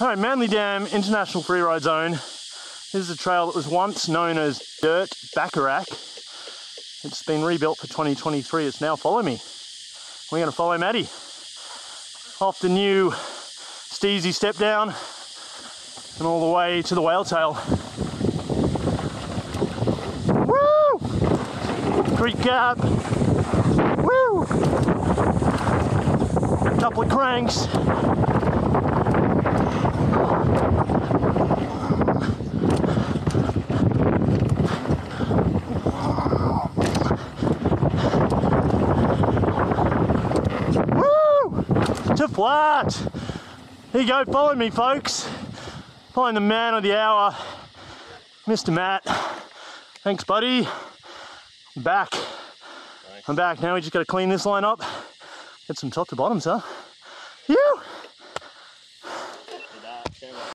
All right, Manly Dam International Freeride Zone. This is a trail that was once known as Dirt Bacharach. It's been rebuilt for 2023. It's now Follow Me. We're going to follow Maddie off the new Steezy step down and all the way to the whale tail. Woo! Creek gap. Woo! Couple of cranks. To flat. Here you go, follow me, folks. Following the man of the hour, Mr. Matt. Thanks, buddy. I'm back. I'm back. Now we just got to clean this line up. Get some top to bottoms, huh? You.